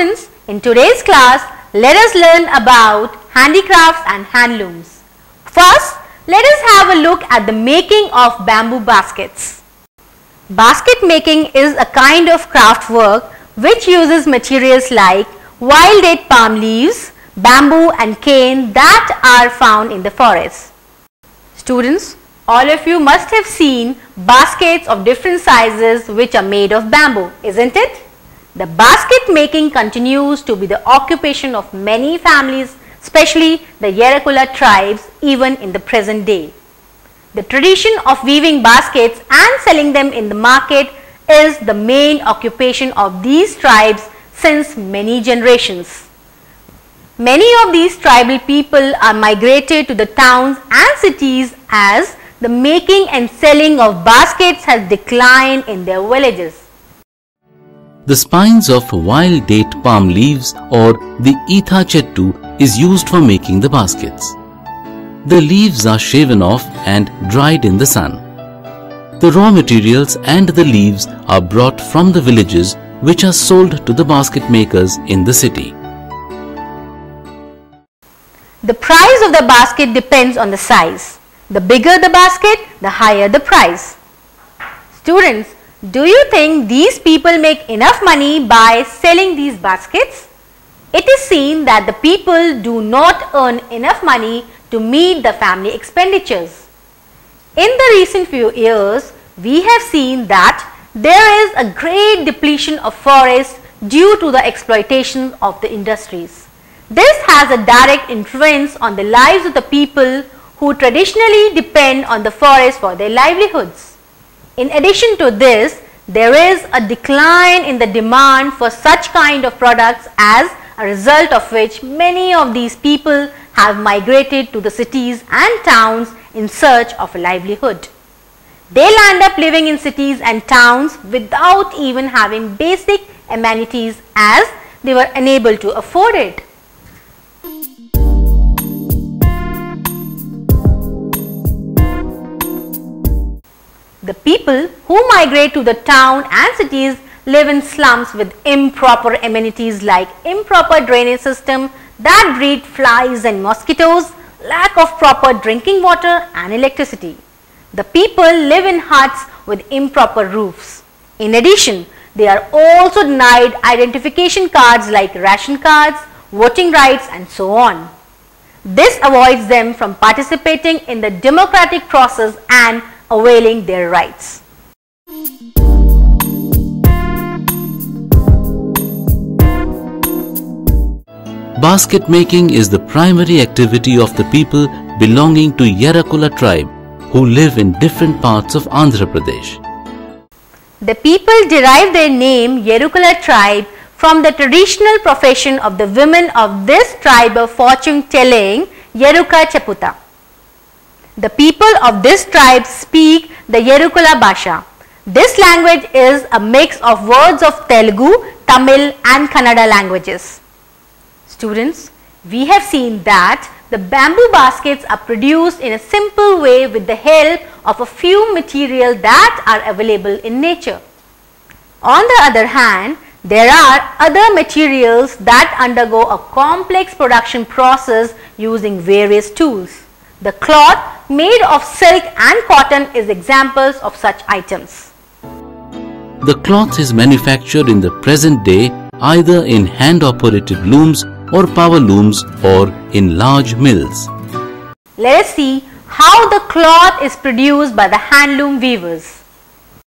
In today's class, let us learn about handicrafts and handlooms. First, let us have a look at the making of bamboo baskets. Basket making is a kind of craft work which uses materials like wild date palm leaves, bamboo and cane that are found in the forest. Students, all of you must have seen baskets of different sizes which are made of bamboo, isn't it? The basket making continues to be the occupation of many families, especially the Yerakula tribes even in the present day. The tradition of weaving baskets and selling them in the market is the main occupation of these tribes since many generations. Many of these tribal people are migrated to the towns and cities as the making and selling of baskets has declined in their villages. The spines of wild date palm leaves or the etha chettu is used for making the baskets. The leaves are shaven off and dried in the sun. The raw materials and the leaves are brought from the villages which are sold to the basket makers in the city. The price of the basket depends on the size. The bigger the basket, the higher the price. Students, do you think these people make enough money by selling these baskets? It is seen that the people do not earn enough money to meet the family expenditures. In the recent few years, we have seen that there is a great depletion of forests due to the exploitation of the industries. This has a direct influence on the lives of the people who traditionally depend on the forest for their livelihoods. In addition to this, there is a decline in the demand for such kind of products as a result of which many of these people have migrated to the cities and towns in search of a livelihood. They'll end up living in cities and towns without even having basic amenities as they were unable to afford it. The people who migrate to the town and cities live in slums with improper amenities like improper drainage system that breed flies and mosquitoes, lack of proper drinking water and electricity. The people live in huts with improper roofs. In addition, they are also denied identification cards like ration cards, voting rights and so on. This avoids them from participating in the democratic process and availing their rights. Basket making is the primary activity of the people belonging to Yerakula tribe who live in different parts of Andhra Pradesh. The people derive their name Yerukula tribe from the traditional profession of the women of this tribe of fortune telling Yeruka Chaputa. The people of this tribe speak the Yerukula Basha. This language is a mix of words of Telugu, Tamil and Kannada languages. Students, we have seen that the bamboo baskets are produced in a simple way with the help of a few materials that are available in nature. On the other hand, there are other materials that undergo a complex production process using various tools. The cloth made of silk and cotton is examples of such items. The cloth is manufactured in the present day either in hand operated looms or power looms or in large mills. Let us see how the cloth is produced by the handloom weavers.